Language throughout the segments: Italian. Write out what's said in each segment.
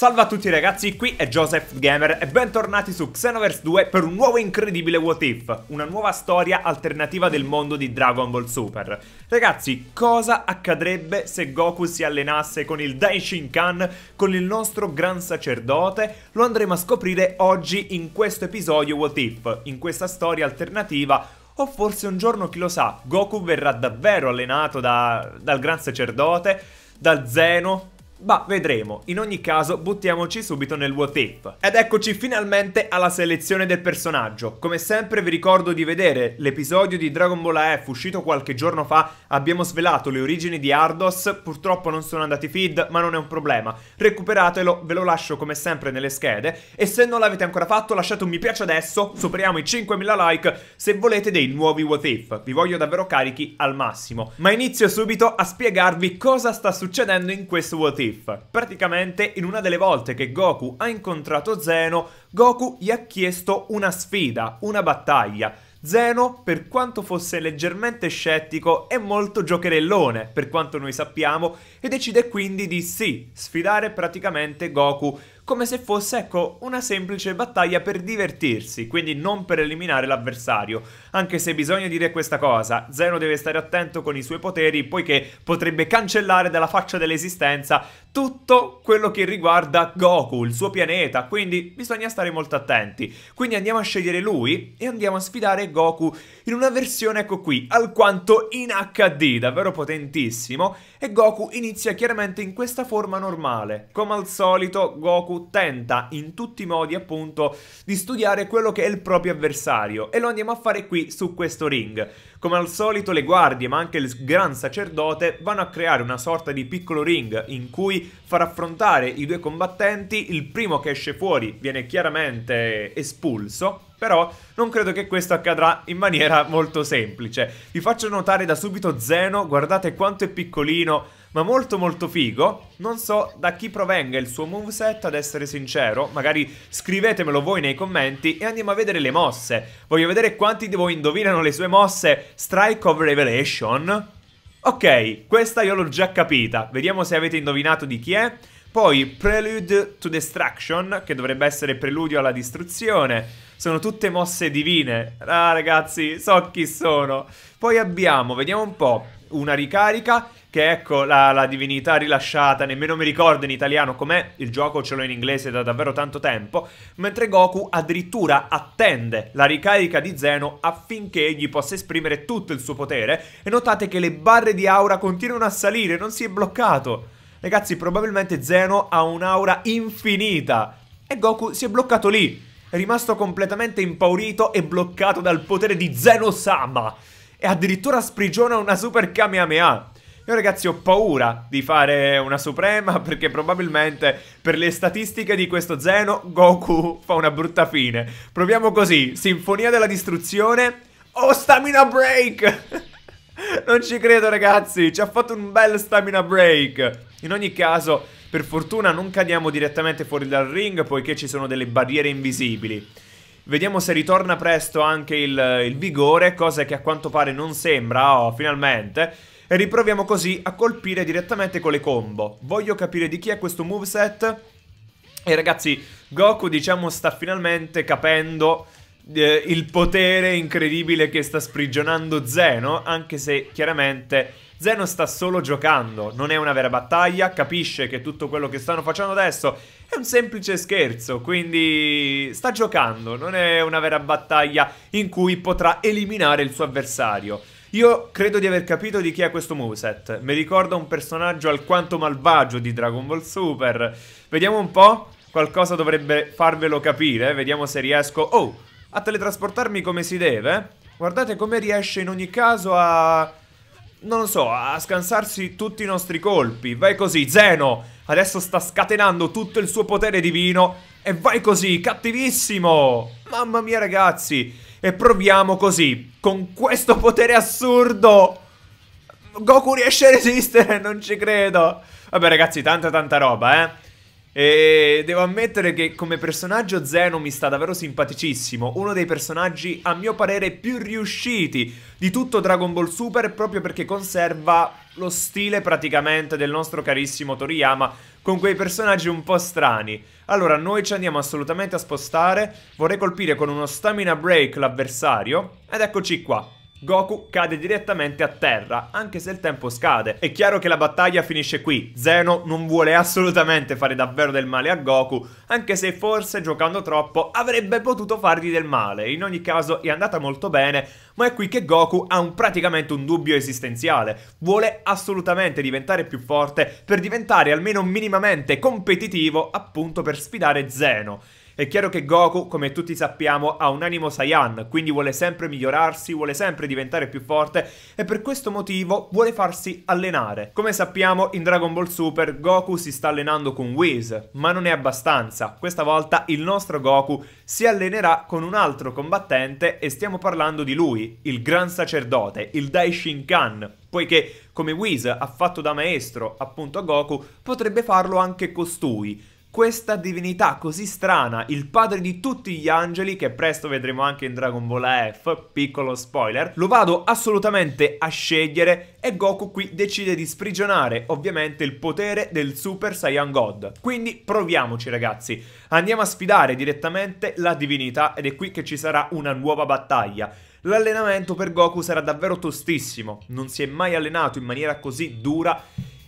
Salve a tutti ragazzi, qui è Joseph Gamer e bentornati su Xenoverse 2 per un nuovo incredibile What If, una nuova storia alternativa del mondo di Dragon Ball Super. Ragazzi, cosa accadrebbe se Goku si allenasse con il Daishinkan, con il nostro gran sacerdote? Lo andremo a scoprire oggi in questo episodio What If, in questa storia alternativa o forse un giorno, chi lo sa, Goku verrà davvero allenato da, dal gran sacerdote, dal Zeno, Bah, vedremo. In ogni caso, buttiamoci subito nel what if. Ed eccoci finalmente alla selezione del personaggio. Come sempre vi ricordo di vedere l'episodio di Dragon Ball AF uscito qualche giorno fa. Abbiamo svelato le origini di Ardos. Purtroppo non sono andati feed, ma non è un problema. Recuperatelo, ve lo lascio come sempre nelle schede. E se non l'avete ancora fatto, lasciate un mi piace adesso. Superiamo i 5.000 like se volete dei nuovi what if. Vi voglio davvero carichi al massimo. Ma inizio subito a spiegarvi cosa sta succedendo in questo what if. Leaf. Praticamente in una delle volte che Goku ha incontrato Zeno, Goku gli ha chiesto una sfida, una battaglia. Zeno, per quanto fosse leggermente scettico, è molto giocherellone, per quanto noi sappiamo, e decide quindi di sì, sfidare praticamente Goku come se fosse, ecco, una semplice battaglia per divertirsi, quindi non per eliminare l'avversario. Anche se bisogna dire questa cosa, Zeno deve stare attento con i suoi poteri, poiché potrebbe cancellare dalla faccia dell'esistenza tutto quello che riguarda Goku, il suo pianeta, quindi bisogna stare molto attenti. Quindi andiamo a scegliere lui e andiamo a sfidare Goku in una versione, ecco qui, alquanto in HD, davvero potentissimo, e Goku inizia chiaramente in questa forma normale. Come al solito, Goku tenta in tutti i modi appunto di studiare quello che è il proprio avversario e lo andiamo a fare qui su questo ring. Come al solito le guardie ma anche il gran sacerdote vanno a creare una sorta di piccolo ring in cui far affrontare i due combattenti, il primo che esce fuori viene chiaramente espulso però non credo che questo accadrà in maniera molto semplice. Vi faccio notare da subito Zeno, guardate quanto è piccolino, ma molto molto figo. Non so da chi provenga il suo moveset, ad essere sincero. Magari scrivetemelo voi nei commenti e andiamo a vedere le mosse. Voglio vedere quanti di voi indovinano le sue mosse Strike of Revelation. Ok, questa io l'ho già capita. Vediamo se avete indovinato di chi è. Poi Prelude to Destruction, che dovrebbe essere preludio alla distruzione sono tutte mosse divine. Ah, ragazzi, so chi sono. Poi abbiamo, vediamo un po', una ricarica che ecco la, la, divinità rilasciata, nemmeno mi ricordo in italiano com'è, il gioco ce l'ho in inglese da davvero tanto tempo, mentre Goku addirittura attende la ricarica di Zeno affinché gli possa esprimere tutto il suo potere e notate che le barre di aura continuano a salire, non si è bloccato. Ragazzi, probabilmente Zeno ha un'aura infinita e Goku si è bloccato lì è rimasto completamente impaurito e bloccato dal potere di Zeno-sama e addirittura sprigiona una super Kamehameha. Io ragazzi ho paura di fare una suprema perché probabilmente per le statistiche di questo Zeno Goku fa una brutta fine. Proviamo così, Sinfonia della Distruzione Oh, Stamina Break! non ci credo ragazzi, ci ha fatto un bel Stamina Break. In ogni caso per fortuna non cadiamo direttamente fuori dal ring poiché ci sono delle barriere invisibili. Vediamo se ritorna presto anche il, il vigore, cosa che a quanto pare non sembra, oh, finalmente. E riproviamo così a colpire direttamente con le combo. Voglio capire di chi è questo moveset. E ragazzi, Goku diciamo sta finalmente capendo eh, il potere incredibile che sta sprigionando Zeno, anche se chiaramente Zeno sta solo giocando, non è una vera battaglia, capisce che tutto quello che stanno facendo adesso è un semplice scherzo, quindi sta giocando, non è una vera battaglia in cui potrà eliminare il suo avversario. Io credo di aver capito di chi è questo moveset. Mi ricorda un personaggio alquanto malvagio di Dragon Ball Super. Vediamo un po'. Qualcosa dovrebbe farvelo capire. Vediamo se riesco... Oh! A teletrasportarmi come si deve. Guardate come riesce in ogni caso a non lo so, a scansarsi tutti i nostri colpi. Vai così, Zeno! Adesso sta scatenando tutto il suo potere divino. E vai così, cattivissimo! Mamma mia, ragazzi! E proviamo così, con questo potere assurdo! Goku riesce a resistere, non ci credo! Vabbè, ragazzi, tanta tanta roba, eh? E devo ammettere che come personaggio Zeno mi sta davvero simpaticissimo, uno dei personaggi a mio parere più riusciti di tutto Dragon Ball Super proprio perché conserva lo stile praticamente del nostro carissimo Toriyama con quei personaggi un po' strani. Allora, noi ci andiamo assolutamente a spostare, vorrei colpire con uno stamina break l'avversario, ed eccoci qua. Goku cade direttamente a terra, anche se il tempo scade. È chiaro che la battaglia finisce qui. Zeno non vuole assolutamente fare davvero del male a Goku, anche se forse giocando troppo avrebbe potuto fargli del male. In ogni caso è andata molto bene, ma è qui che Goku ha un, praticamente un dubbio esistenziale. Vuole assolutamente diventare più forte per diventare almeno minimamente competitivo, appunto per sfidare Zeno. È chiaro che Goku, come tutti sappiamo, ha un animo Saiyan, quindi vuole sempre migliorarsi, vuole sempre diventare più forte e per questo motivo vuole farsi allenare. Come sappiamo, in Dragon Ball Super Goku si sta allenando con Whis, ma non è abbastanza. Questa volta il nostro Goku si allenerà con un altro combattente e stiamo parlando di lui, il Gran Sacerdote, il Daishinkan, poiché come Whis ha fatto da maestro appunto a Goku, potrebbe farlo anche costui questa divinità così strana, il padre di tutti gli angeli, che presto vedremo anche in Dragon Ball AF, piccolo spoiler, lo vado assolutamente a scegliere e Goku qui decide di sprigionare ovviamente il potere del Super Saiyan God. Quindi proviamoci ragazzi, andiamo a sfidare direttamente la divinità ed è qui che ci sarà una nuova battaglia. L'allenamento per Goku sarà davvero tostissimo, non si è mai allenato in maniera così dura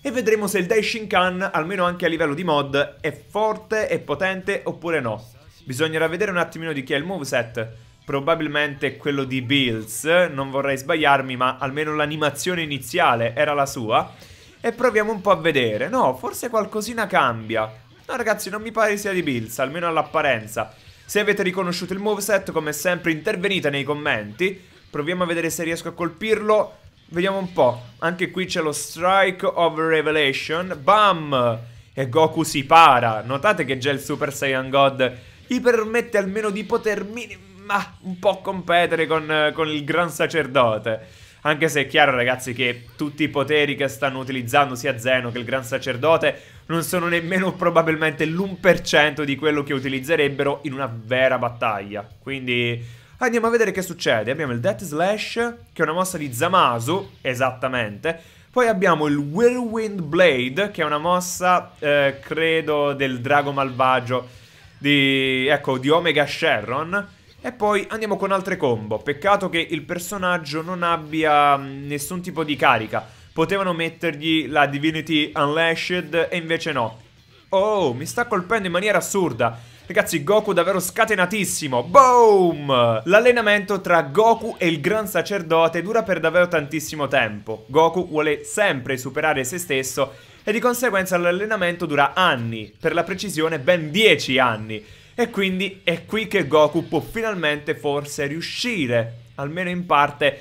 e vedremo se il Daishinkan, almeno anche a livello di mod, è forte e potente oppure no. Bisognerà vedere un attimino di chi è il moveset. Probabilmente quello di Bills, non vorrei sbagliarmi, ma almeno l'animazione iniziale era la sua. E proviamo un po' a vedere. No, forse qualcosina cambia. No ragazzi, non mi pare sia di Bills, almeno all'apparenza. Se avete riconosciuto il moveset, come sempre intervenite nei commenti. Proviamo a vedere se riesco a colpirlo. Vediamo un po'. Anche qui c'è lo Strike of Revelation. Bam! E Goku si para. Notate che già il Super Saiyan God gli permette almeno di poter minima un po' competere con, con il Gran Sacerdote. Anche se è chiaro, ragazzi, che tutti i poteri che stanno utilizzando sia Zeno che il Gran Sacerdote non sono nemmeno probabilmente l'1% di quello che utilizzerebbero in una vera battaglia. Quindi Andiamo a vedere che succede. Abbiamo il Death Slash, che è una mossa di Zamasu, esattamente. Poi abbiamo il Whirlwind Blade, che è una mossa, eh, credo, del drago malvagio di, ecco, di Omega Sherron. E poi andiamo con altre combo. Peccato che il personaggio non abbia mm, nessun tipo di carica. Potevano mettergli la Divinity Unlashed e invece no. Oh, mi sta colpendo in maniera assurda. Ragazzi, Goku davvero scatenatissimo. Boom! L'allenamento tra Goku e il Gran Sacerdote dura per davvero tantissimo tempo. Goku vuole sempre superare se stesso e di conseguenza l'allenamento dura anni, per la precisione ben 10 anni. E quindi è qui che Goku può finalmente forse riuscire, almeno in parte,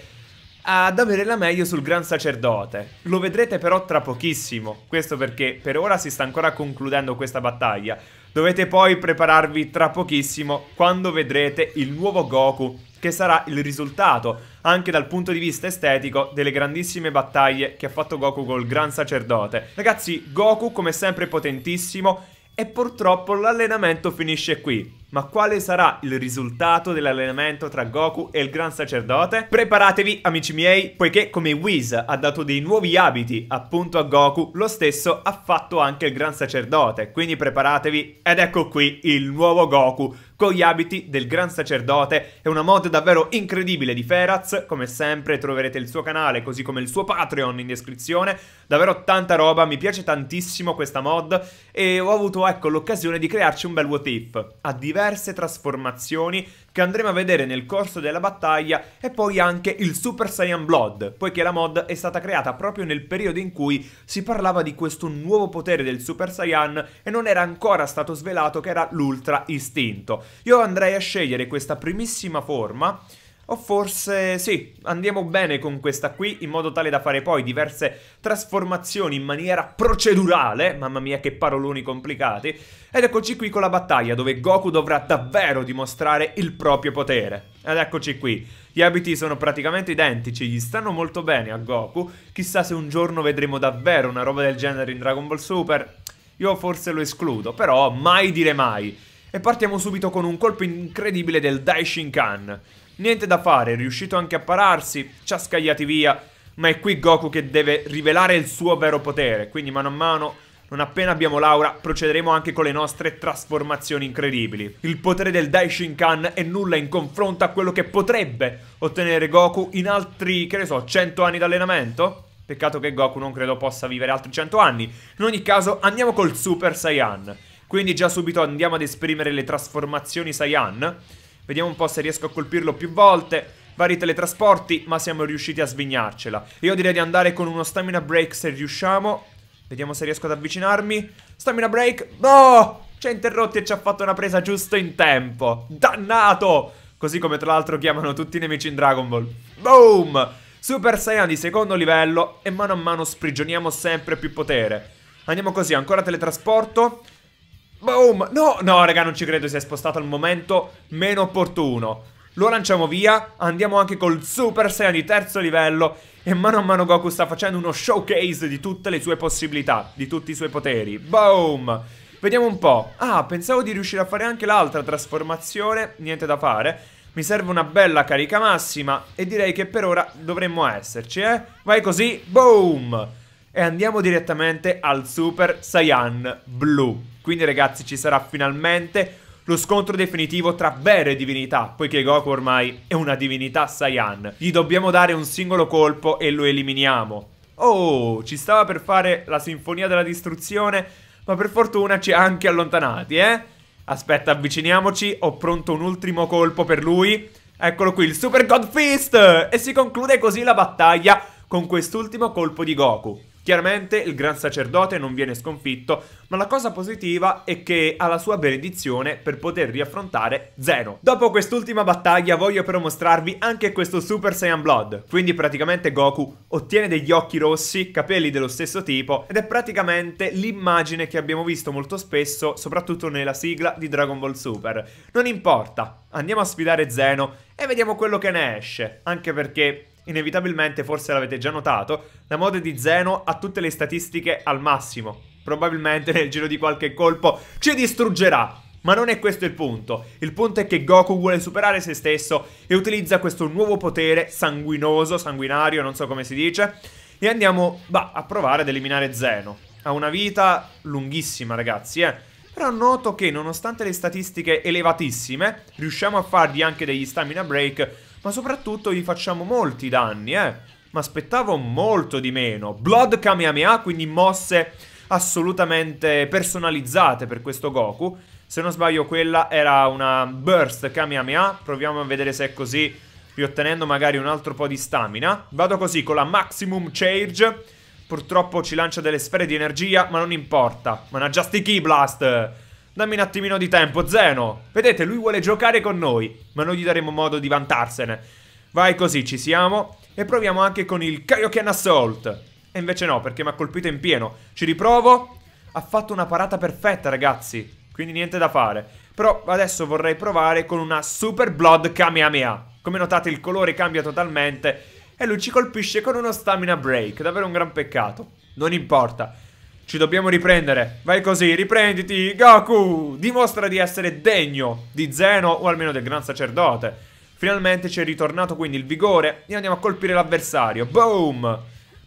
ad avere la meglio sul Gran Sacerdote. Lo vedrete però tra pochissimo. Questo perché per ora si sta ancora concludendo questa battaglia. Dovete poi prepararvi tra pochissimo quando vedrete il nuovo Goku che sarà il risultato, anche dal punto di vista estetico, delle grandissime battaglie che ha fatto Goku col Gran Sacerdote. Ragazzi, Goku come sempre potentissimo e purtroppo l'allenamento finisce qui. Ma quale sarà il risultato dell'allenamento tra Goku e il Gran Sacerdote? Preparatevi, amici miei, poiché come Whis ha dato dei nuovi abiti appunto a Goku, lo stesso ha fatto anche il Gran Sacerdote. Quindi preparatevi ed ecco qui il nuovo Goku con gli abiti del Gran Sacerdote. È una mod davvero incredibile di Feraz. Come sempre troverete il suo canale, così come il suo Patreon in descrizione. Davvero tanta roba, mi piace tantissimo questa mod e ho avuto ecco l'occasione di crearci un bel what if. A diverse trasformazioni che andremo a vedere nel corso della battaglia e poi anche il Super Saiyan Blood, poiché la mod è stata creata proprio nel periodo in cui si parlava di questo nuovo potere del Super Saiyan e non era ancora stato svelato che era l'Ultra Istinto. Io andrei a scegliere questa primissima forma o forse sì, andiamo bene con questa qui in modo tale da fare poi diverse trasformazioni in maniera procedurale, mamma mia che paroloni complicati, ed eccoci qui con la battaglia dove Goku dovrà davvero dimostrare il proprio potere. Ed eccoci qui, gli abiti sono praticamente identici, gli stanno molto bene a Goku, chissà se un giorno vedremo davvero una roba del genere in Dragon Ball Super, io forse lo escludo, però mai dire mai. E partiamo subito con un colpo incredibile del Daishinkan. Niente da fare, è riuscito anche a pararsi, ci ha scagliati via, ma è qui Goku che deve rivelare il suo vero potere, quindi mano a mano non appena abbiamo l'aura procederemo anche con le nostre trasformazioni incredibili. Il potere del Daishinkan è nulla in confronto a quello che potrebbe ottenere Goku in altri, che ne so, 100 anni d'allenamento? Peccato che Goku non credo possa vivere altri 100 anni. In ogni caso andiamo col Super Saiyan. Quindi già subito andiamo ad esprimere le trasformazioni Saiyan. Vediamo un po' se riesco a colpirlo più volte. Vari teletrasporti, ma siamo riusciti a svignarcela. Io direi di andare con uno stamina break se riusciamo. Vediamo se riesco ad avvicinarmi. Stamina break. No! Ci ha interrotti e ci ha fatto una presa giusto in tempo. Dannato! Così come tra l'altro chiamano tutti i nemici in Dragon Ball. Boom! Super Saiyan di secondo livello e mano a mano sprigioniamo sempre più potere. Andiamo così, ancora teletrasporto. Boom! No, no, raga, non ci credo, si è spostato al momento meno opportuno. Lo lanciamo via, andiamo anche col Super Saiyan di terzo livello e mano a mano Goku sta facendo uno showcase di tutte le sue possibilità, di tutti i suoi poteri. Boom! Vediamo un po'. Ah, pensavo di riuscire a fare anche l'altra trasformazione, niente da fare. Mi serve una bella carica massima e direi che per ora dovremmo esserci, eh? Vai così, boom! E andiamo direttamente al Super Saiyan Blue. Quindi ragazzi ci sarà finalmente lo scontro definitivo tra vere divinità, poiché Goku ormai è una divinità Saiyan. Gli dobbiamo dare un singolo colpo e lo eliminiamo. Oh, ci stava per fare la sinfonia della distruzione, ma per fortuna ci ha anche allontanati, eh? Aspetta, avviciniamoci, ho pronto un ultimo colpo per lui. Eccolo qui, il Super God Fist! E si conclude così la battaglia con quest'ultimo colpo di Goku. Chiaramente il gran sacerdote non viene sconfitto, ma la cosa positiva è che ha la sua benedizione per poter riaffrontare Zeno. Dopo quest'ultima battaglia voglio però mostrarvi anche questo Super Saiyan Blood, quindi praticamente Goku ottiene degli occhi rossi, capelli dello stesso tipo, ed è praticamente l'immagine che abbiamo visto molto spesso, soprattutto nella sigla di Dragon Ball Super. Non importa, andiamo a sfidare Zeno e vediamo quello che ne esce, anche perché inevitabilmente, forse l'avete già notato, la mod di Zeno ha tutte le statistiche al massimo. Probabilmente nel giro di qualche colpo ci distruggerà. Ma non è questo il punto. Il punto è che Goku vuole superare se stesso e utilizza questo nuovo potere sanguinoso, sanguinario, non so come si dice. E andiamo, bah, a provare ad eliminare Zeno. Ha una vita lunghissima, ragazzi, eh. Però noto che nonostante le statistiche elevatissime, riusciamo a fargli anche degli stamina break ma soprattutto gli facciamo molti danni, eh. Ma aspettavo molto di meno. Blood Kamehameha, quindi mosse assolutamente personalizzate per questo Goku. Se non sbaglio quella era una Burst Kamehameha. Proviamo a vedere se è così, riottenendo magari un altro po' di stamina. Vado così con la Maximum Charge. Purtroppo ci lancia delle sfere di energia, ma non importa. Managgia sti Key Blast! Dammi un attimino di tempo, Zeno. Vedete, lui vuole giocare con noi, ma noi gli daremo modo di vantarsene. Vai così, ci siamo. E proviamo anche con il Kaioken Assault. E invece no, perché mi ha colpito in pieno. Ci riprovo. Ha fatto una parata perfetta, ragazzi. Quindi niente da fare. Però adesso vorrei provare con una Super Blood Kamehameha. Come notate il colore cambia totalmente. E lui ci colpisce con uno Stamina Break. Davvero un gran peccato. Non importa. Ci dobbiamo riprendere. Vai così, riprenditi, Goku! Dimostra di essere degno di Zeno o almeno del Gran Sacerdote. Finalmente ci è ritornato quindi il vigore e andiamo a colpire l'avversario. Boom!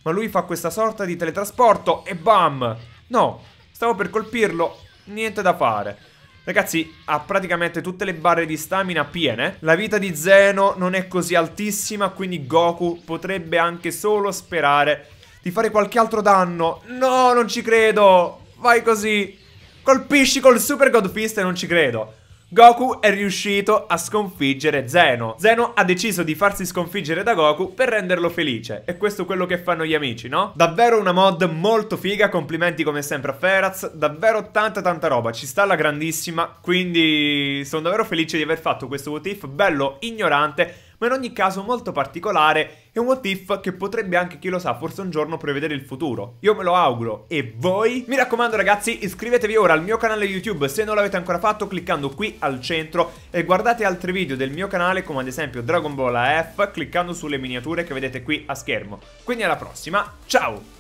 Ma lui fa questa sorta di teletrasporto e bam! No, stavo per colpirlo, niente da fare. Ragazzi, ha praticamente tutte le barre di stamina piene. La vita di Zeno non è così altissima, quindi Goku potrebbe anche solo sperare di fare qualche altro danno. No, non ci credo. Vai così. Colpisci col Super God Fist e non ci credo. Goku è riuscito a sconfiggere Zeno. Zeno ha deciso di farsi sconfiggere da Goku per renderlo felice. E questo è quello che fanno gli amici, no? Davvero una mod molto figa, complimenti come sempre a Feraz. Davvero tanta tanta roba, ci sta alla grandissima. Quindi sono davvero felice di aver fatto questo what if bello ignorante ma in ogni caso molto particolare e un what if che potrebbe anche, chi lo sa, forse un giorno prevedere il futuro. Io me lo auguro. E voi? Mi raccomando ragazzi, iscrivetevi ora al mio canale YouTube se non l'avete ancora fatto cliccando qui al centro e guardate altri video del mio canale come ad esempio Dragon Ball AF cliccando sulle miniature che vedete qui a schermo. Quindi alla prossima, ciao!